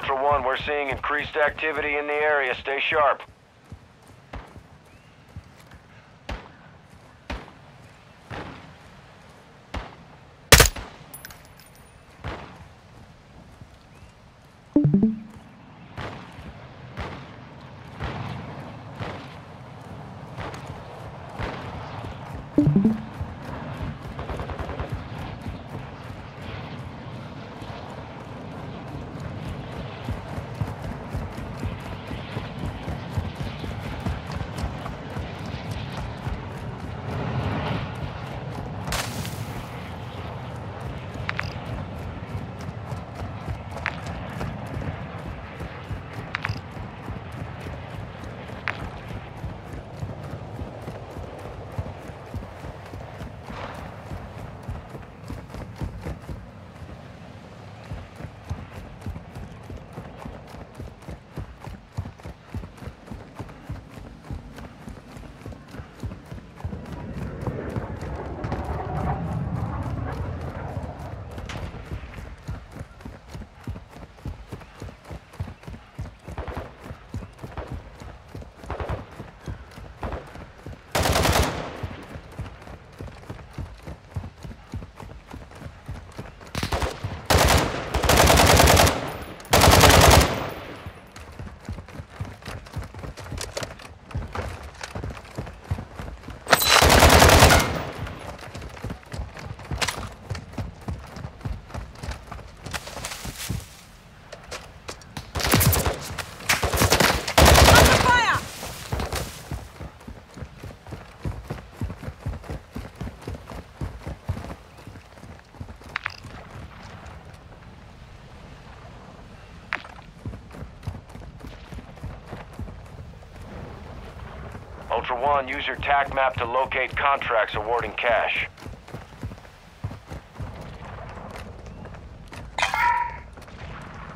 Ultra One, we're seeing increased activity in the area. Stay sharp. Under Ultra One, use your TAC map to locate contracts awarding cash.